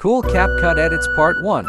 Cool CapCut Edits Part 1